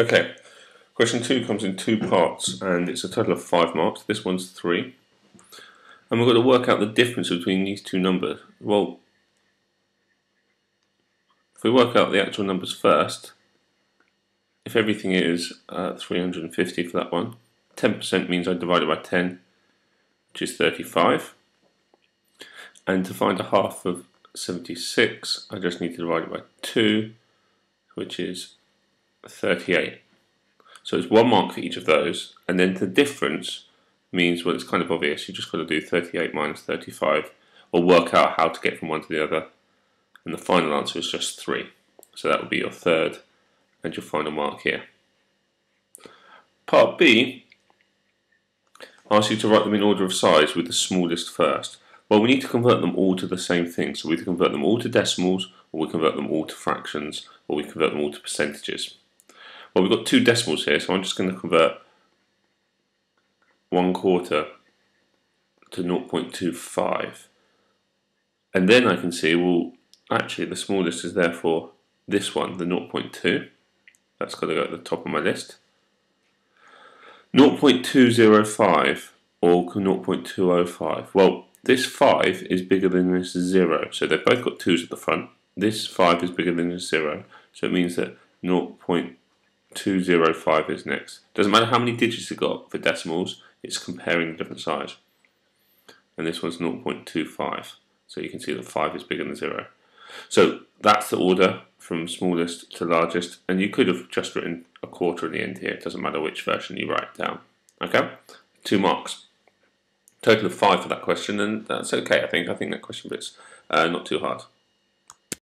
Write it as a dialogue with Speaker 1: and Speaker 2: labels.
Speaker 1: Okay, question two comes in two parts and it's a total of five marks. This one's three. And we've got to work out the difference between these two numbers. Well, if we work out the actual numbers first, if everything is uh, 350 for that one, 10% means I divide it by 10, which is 35. And to find a half of 76, I just need to divide it by 2, which is 38. So it's one mark for each of those, and then the difference means, well, it's kind of obvious. You just got to do 38 minus 35, or work out how to get from one to the other, and the final answer is just 3. So that would be your third and your final mark here. Part B asks you to write them in order of size with the smallest first. Well, we need to convert them all to the same thing. So we convert them all to decimals, or we convert them all to fractions, or we convert them all to percentages. Well, we've got two decimals here, so I'm just going to convert one quarter to 0.25. And then I can see, well, actually the smallest is therefore this one, the 0.2. That's got to go at the top of my list. 0.205 or 0.205. Well, this 5 is bigger than this 0, so they've both got 2's at the front. This 5 is bigger than this 0, so it means that 0.205 is next. Doesn't matter how many digits it got for decimals, it's comparing the different size. And this one's 0.25, so you can see that 5 is bigger than 0. So that's the order from smallest to largest, and you could have just written a quarter in the end here. It doesn't matter which version you write down. Okay, two marks. Total of five for that question, and that's okay. I think I think that question bit's uh, not too hard.